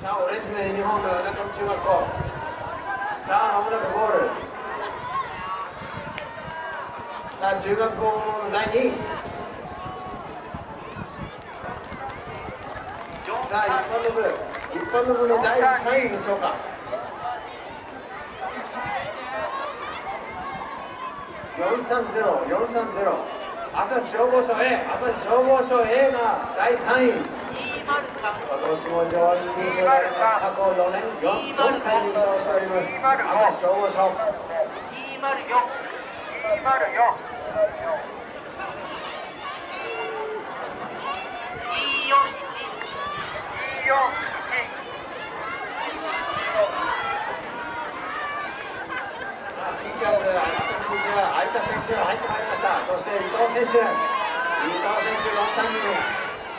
さあオレンジのユニフォーム中野中学校。さあまもなくゴール。さあ中学校の第2位。さあ一般の部一般の部の第3位でしょうか。430、430朝日消防署 A 朝日消防署 A が第3位。年も上位に入賞されます過去4年 4, 4回優勝しております朝日消防署ピッチャーで朝日ピッチャー有田選手が入ってまいりましたそして伊藤選手伊藤選手4 3人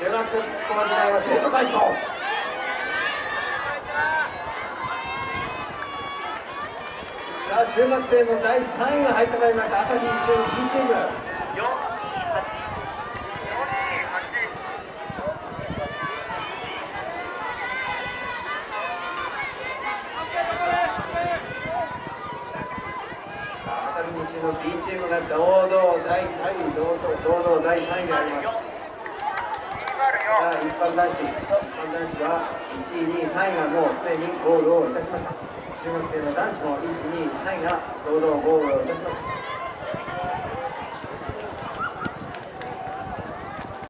中学校時代は生徒会長さあ中学生の第3位が入ってまいりました朝日一中の B チームさあ朝日日の B チームが堂々第3位堂々堂々第3位であります。さあ一般男子一般男子は1位2位3位がもうすでにゴールをいたしました。中学生の男子も1位2位3位が堂々ゴールをいたしました。